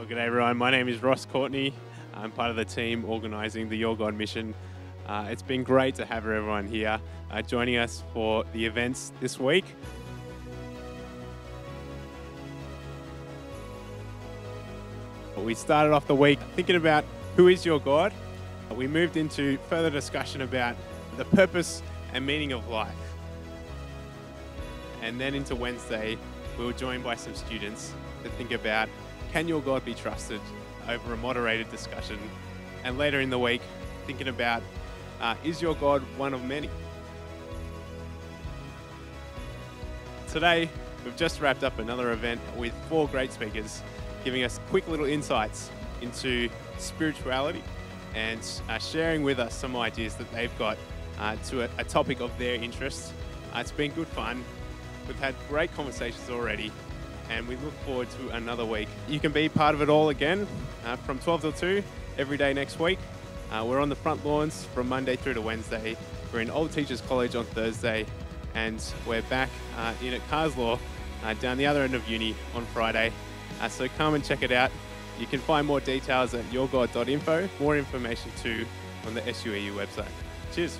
Well, good day, everyone. My name is Ross Courtney. I'm part of the team organising the Your God mission. Uh, it's been great to have everyone here uh, joining us for the events this week. We started off the week thinking about who is your God. We moved into further discussion about the purpose and meaning of life. And then into Wednesday, we were joined by some students to think about can your God be trusted over a moderated discussion? And later in the week, thinking about uh, is your God one of many? Today, we've just wrapped up another event with four great speakers giving us quick little insights into spirituality and uh, sharing with us some ideas that they've got uh, to a, a, topic of their interest. Uh, it's been good fun. We've had great conversations already, and we look forward to another week. You can be part of it all again uh, from 12 till 2 every day next week. Uh, we're on the front lawns from Monday through to Wednesday. We're in Old Teachers College on Thursday, and we're back uh, in at Carslaw uh, down the other end of uni on Friday. Uh, so come and check it out. You can find more details at yourgod.info, more information too on the SUEU website. Cheers.